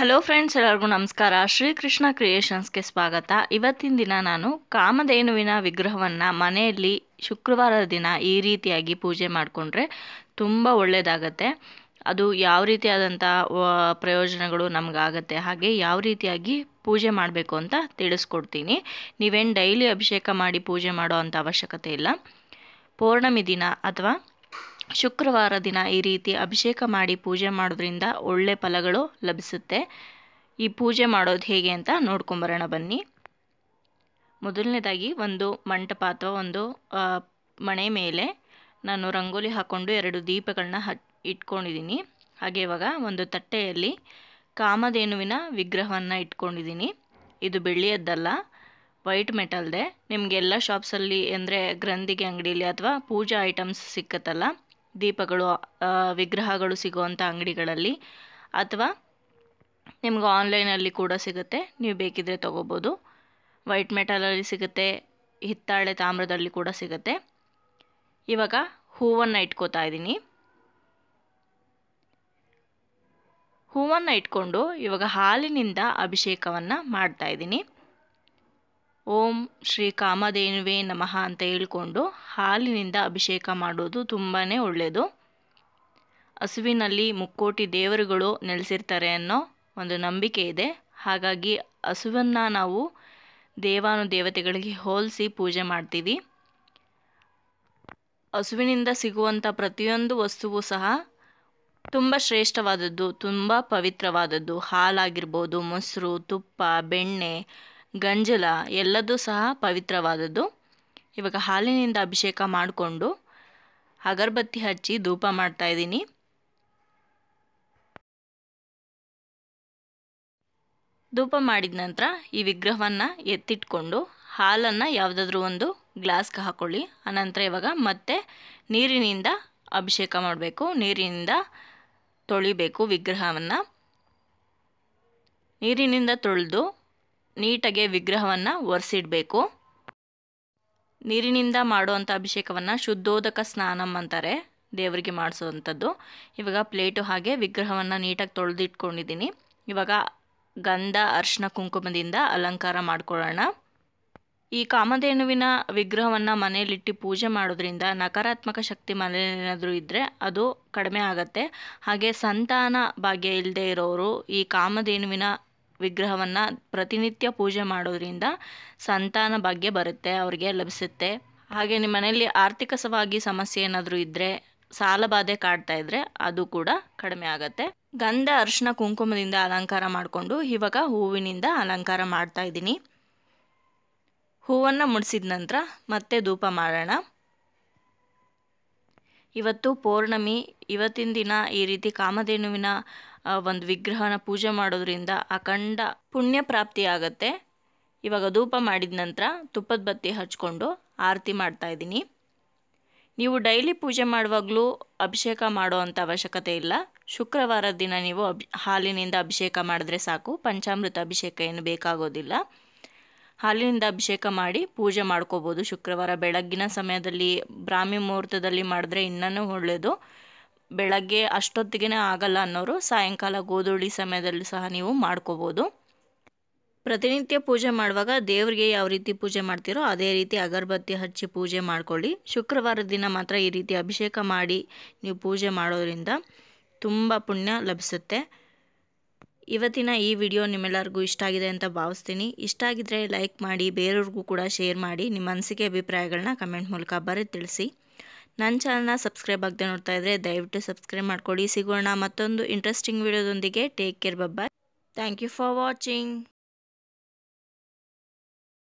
Hello friends ಎಲ್ಲರಿಗೂ ನಮಸ್ಕಾರ. ಶ್ರೀಕೃಷ್ಣ ಕ್ರಿಯೇಷನ್ಸ್ಗೆ ಸ್ವಾಗತ. ಇವತ್ತಿನ ದಿನ ನಾನು ಕಾಮಧೇನುವಿನ ವಿಗ್ರಹವನ್ನು ಮನೆಯಲ್ಲಿ ಶುಕ್ರವಾರದ ದಿನ ಈ ರೀತಿಯಾಗಿ ಪೂಜೆ ಮಾಡಿಕೊಂಡ್ರೆ ತುಂಬ ಒಳ್ಳೆಯದಾಗತ್ತೆ ಅದು ಯಾವ ರೀತಿಯಾದಂಥ ಪ್ರಯೋಜನಗಳು ನಮಗಾಗತ್ತೆ, ಹಾಗೆ ಯಾವ ರೀತಿಯಾಗಿ ಪೂಜೆ ಮಾಡಬೇಕು ಅಂತ ತಿಳಿಸ್ಕೊಡ್ತೀನಿ. ನೀವೇನು ಡೈಲಿ ಅಭಿಷೇಕ ಮಾಡಿ ಪೂಜೆ ಮಾಡೋ ಅಂಥ ಅವಶ್ಯಕತೆ ಇಲ್ಲ. ಪೌರ್ಣಮಿ ದಿನ ಅಥವಾ ಶುಕ್ರವಾರ ದಿನ ಈ ರೀತಿ ಅಭಿಷೇಕ ಮಾಡಿ ಪೂಜೆ ಮಾಡೋದ್ರಿಂದ ಒಳ್ಳೆ ಫಲಗಳು ಲಭಿಸುತ್ತೆ. ಈ ಪೂಜೆ ಮಾಡೋದು ಹೇಗೆ ಅಂತ ನೋಡ್ಕೊಂಬರೋಣ ಬನ್ನಿ. ಮೊದಲನೇದಾಗಿ ಒಂದು ಮಂಟಪ ಅಥವಾ ಒಂದು ಮಣೆ ಮೇಲೆ ನಾನು ರಂಗೋಲಿ ಹಾಕ್ಕೊಂಡು ಎರಡು ದೀಪಗಳನ್ನ ಹ ಇಟ್ಕೊಂಡಿದ್ದೀನಿ ಹಾಗೆ ಇವಾಗ ಒಂದು ತಟ್ಟೆಯಲ್ಲಿ ಕಾಮಧೇನುವಿನ ವಿಗ್ರಹವನ್ನು ಇಟ್ಕೊಂಡಿದ್ದೀನಿ ಇದು ಬೆಳ್ಳಿಯದ್ದಲ್ಲ, ವೈಟ್ ಮೆಟಲ್ದೆ. ನಿಮಗೆ ಎಲ್ಲ ಶಾಪ್ಸಲ್ಲಿ ಅಂದರೆ ಗ್ರಂಥಿಗೆ ಅಂಗಡಿಯಲ್ಲಿ ಅಥವಾ ಪೂಜಾ ಐಟಮ್ಸ್ ಸಿಕ್ಕತ್ತಲ್ಲ ದೀಪಗಳು ವಿಗ್ರಹಗಳು ಸಿಗುವಂಥ ಅಂಗಡಿಗಳಲ್ಲಿ ಅಥವಾ ನಿಮ್ಗೆ ಆನ್ಲೈನಲ್ಲಿ ಕೂಡ ಸಿಗುತ್ತೆ. ನೀವು ಬೇಕಿದ್ರೆ ತೊಗೋಬೋದು. ವೈಟ್ ಮೆಟಲಲ್ಲಿ ಸಿಗುತ್ತೆ, ಹಿತ್ತಾಳೆ ತಾಮ್ರದಲ್ಲಿ ಕೂಡ ಸಿಗುತ್ತೆ. ಇವಾಗ ಹೂವನ್ನು ಇಟ್ಕೋತಾ ಇದ್ದೀನಿ. ಹೂವನ್ನು ಇಟ್ಕೊಂಡು ಇವಾಗ ಹಾಲಿನಿಂದ ಅಭಿಷೇಕವನ್ನು ಮಾಡ್ತಾ ಇದ್ದೀನಿ. ಓಂ ಶ್ರೀ ಕಾಮಧೇನುವೇ ನಮಃ ಅಂತ ಹೇಳ್ಕೊಂಡು ಹಾಲಿನಿಂದ ಅಭಿಷೇಕ ಮಾಡೋದು ತುಂಬಾ ಒಳ್ಳೆಯದು ಹಸುವಿನಲ್ಲಿ ಮುಕ್ಕೋಟಿ ದೇವರುಗಳು ನೆಲೆಸಿರ್ತಾರೆ ಅನ್ನೋ ಒಂದು ನಂಬಿಕೆ ಇದೆ. ಹಾಗಾಗಿ ಹಸುವನ್ನು ನಾವು ದೇವಾನು ದೇವತೆಗಳಿಗೆ ಹೋಲಿಸಿ ಪೂಜೆ ಮಾಡ್ತೀವಿ. ಹಸುವಿನಿಂದ ಸಿಗುವಂಥ ಪ್ರತಿಯೊಂದು ವಸ್ತುವು ಸಹ ತುಂಬ ಶ್ರೇಷ್ಠವಾದದ್ದು, ತುಂಬ ಪವಿತ್ರವಾದದ್ದು. ಹಾಲಾಗಿರ್ಬೋದು, ಮೊಸರು, ತುಪ್ಪ, ಬೆಣ್ಣೆ ಗಂಜಲ ಎಲ್ಲದೂ ಸಹ ಪವಿತ್ರವಾದದ್ದು. ಇವಾಗ ಹಾಲಿನಿಂದ ಅಭಿಷೇಕ ಮಾಡಿಕೊಂಡು ಅಗರಬತ್ತಿ ಹಚ್ಚಿ ಧೂಪ ಮಾಡ್ತಾ ಇದ್ದೀನಿ. ಧೂಪ ಮಾಡಿದ ನಂತರ ಈ ವಿಗ್ರಹವನ್ನು ಎತ್ತಿಟ್ಕೊಂಡು ಹಾಲನ್ನು ಯಾವುದಾದ್ರೂ ಒಂದು ಗ್ಲಾಸ್ಗೆ ಹಾಕೊಳ್ಳಿ. ಆನಂತರ ಇವಾಗ ಮತ್ತೆ ನೀರಿನಿಂದ ಅಭಿಷೇಕ ಮಾಡಬೇಕು. ನೀರಿನಿಂದ ತೊಳಿಬೇಕು ವಿಗ್ರಹವನ್ನು. ನೀರಿನಿಂದ ತೊಳೆದು ನೀಟಾಗೆ ವಿಗ್ರಹವನ್ನು ಒರೆಸಿಡಬೇಕು. ನೀರಿನಿಂದ ಮಾಡುವಂಥ ಅಭಿಷೇಕವನ್ನು ಶುದ್ಧೋದಕ ಸ್ನಾನಂ ಅಂತಾರೆ, ದೇವರಿಗೆ ಮಾಡಿಸುವಂಥದ್ದು. ಇವಾಗ ಪ್ಲೇಟು ಹಾಗೆ ವಿಗ್ರಹವನ್ನು ನೀಟಾಗಿ ತೊಳೆದಿಟ್ಕೊಂಡಿದ್ದೀನಿ. ಇವಾಗ ಗಂಧ ಅರ್ಶಿನ ಕುಂಕುಮದಿಂದ ಅಲಂಕಾರ ಮಾಡ್ಕೊಳ್ಳೋಣ. ಈ ಕಾಮಧೇನುವಿನ ವಿಗ್ರಹವನ್ನು ಮನೆಯಲ್ಲಿಟ್ಟು ಪೂಜೆ ಮಾಡೋದ್ರಿಂದ ನಕಾರಾತ್ಮಕ ಶಕ್ತಿ ಮನೆಯಲ್ಲೇನಾದರೂ ಇದ್ದರೆ ಅದು ಕಡಿಮೆ ಆಗತ್ತೆ. ಹಾಗೆ ಸಂತಾನ ಭಾಗ್ಯ ಇಲ್ಲದೆ ಇರೋರು ಈ ಕಾಮಧೇನುವಿನ ವಿಗ್ರಹವನ್ನು ಪ್ರತಿನಿತ್ಯ ಪೂಜೆ ಮಾಡೋದ್ರಿಂದ ಸಂತಾನ ಭಾಗ್ಯ ಬರುತ್ತೆ, ಅವರಿಗೆ ಲಭಿಸುತ್ತೆ. ಹಾಗೆ ನಿಮ್ಮ ಮನೆಯಲ್ಲಿ ಆರ್ಥಿಕವಾಗಿ ಸಮಸ್ಯೆ ಏನಾದರೂ ಇದ್ದರೆ ಸಾಲ ಬಾಧೆ ಕಾಡ್ತಾ ಇದ್ರೆ ಅದು ಕೂಡ ಕಡಿಮೆ ಆಗುತ್ತೆ. ಗಂಧ ಅರಿಶಿನ ಕುಂಕುಮದಿಂದ ಅಲಂಕಾರ ಮಾಡಿಕೊಂಡು ಇವಾಗ ಹೂವಿನಿಂದ ಅಲಂಕಾರ ಮಾಡ್ತಾ ಇದ್ದೀನಿ. ಹೂವನ್ನು ಮುಡಿಸಿದ ನಂತರ ಮತ್ತೆ ಧೂಪ ಮಾಡೋಣ. ಇವತ್ತು ಪೌರ್ಣಮಿ, ಇವತ್ತಿನ ದಿನ ಈ ರೀತಿ ಕಾಮಧೇನುವಿನ ಒಂದು ವಿಗ್ರಹನ ಪೂಜೆ ಮಾಡೋದ್ರಿಂದ ಅಖಂಡ ಪುಣ್ಯ ಪ್ರಾಪ್ತಿ ಆಗತ್ತೆ. ಇವಾಗ ಧೂಪ ಮಾಡಿದ ನಂತರ ತುಪ್ಪದ ಬತ್ತಿ ಹಚ್ಕೊಂಡು ಆರತಿ ಮಾಡ್ತಾ ಇದ್ದೀನಿ. ನೀವು ಡೈಲಿ ಪೂಜೆ ಮಾಡುವಾಗಲೂ ಅಭಿಷೇಕ ಮಾಡೋ ಅವಶ್ಯಕತೆ ಇಲ್ಲ. ಶುಕ್ರವಾರದ ದಿನ ನೀವು ಅಭಿ, ಹಾಲಿನಿಂದ ಅಭಿಷೇಕ ಮಾಡಿದ್ರೆ ಸಾಕು. ಪಂಚಾಮೃತ ಅಭಿಷೇಕ ಏನು ಬೇಕಾಗೋದಿಲ್ಲ. ಹಾಲಿನಿಂದ ಅಭಿಷೇಕ ಮಾಡಿ ಪೂಜೆ ಮಾಡ್ಕೋಬೋದು. ಶುಕ್ರವಾರ ಬೆಳಗ್ಗಿನ ಸಮಯದಲ್ಲಿ ಬ್ರಾಹ್ಮಿ ಮುಹೂರ್ತದಲ್ಲಿ ಮಾಡಿದ್ರೆ ಇನ್ನೂ ಒಳ್ಳೆಯದು. ಬೆಳಗ್ಗೆ ಅಷ್ಟೊತ್ತಿಗೆ ಆಗಲ್ಲ ಅನ್ನೋರು ಸಾಯಂಕಾಲ ಗೋಧೂಳಿ ಸಮಯದಲ್ಲಿ ಸಹ ನೀವು ಮಾಡ್ಕೋಬೋದು. ಪ್ರತಿನಿತ್ಯ ಪೂಜೆ ಮಾಡುವಾಗ ದೇವರಿಗೆ ಯಾವ ರೀತಿ ಪೂಜೆ ಮಾಡ್ತೀರೋ ಅದೇ ರೀತಿ ಅಗರಬತ್ತಿ ಹಚ್ಚಿ ಪೂಜೆ ಮಾಡ್ಕೊಳ್ಳಿ. ಶುಕ್ರವಾರದ ದಿನ ಮಾತ್ರ ಈ ರೀತಿ ಅಭಿಷೇಕ ಮಾಡಿ ನೀವು ಪೂಜೆ ಮಾಡೋದ್ರಿಂದ ತುಂಬ ಪುಣ್ಯ ಲಭಿಸುತ್ತೆ. ಇವತ್ತಿನ ಈ ವಿಡಿಯೋ ನಿಮ್ಮೆಲ್ಲರಿಗೂ ಇಷ್ಟ ಆಗಿದೆ ಅಂತ ಭಾವಿಸ್ತೀನಿ. ಇಷ್ಟ ಆಗಿದ್ರೆ ಲೈಕ್ ಮಾಡಿ, ಬೇರೆಯವ್ರಿಗೂ ಕೂಡ ಶೇರ್ ಮಾಡಿ, ನಿಮ್ಮ ಅನಿಸಿಕೆ ಅಭಿಪ್ರಾಯಗಳನ್ನ ಕಮೆಂಟ್ ಮೂಲಕ ಬರೆದು ತಿಳಿಸಿ. ನನ್ನ ಚಾನಲ್ನ ಸಬ್ಸ್ಕ್ರೈಬ್ ಆಗದೆ ನೋಡ್ತಾ ಇದ್ದರೆ ದಯವಿಟ್ಟು ಸಬ್ಸ್ಕ್ರೈಬ್ ಮಾಡ್ಕೊಳ್ಳಿ ಸಿಗೋಣ ಮತ್ತೊಂದು interesting ವಿಡಿಯೋದೊಂದಿಗೆ. Take care bye bye thank you for watching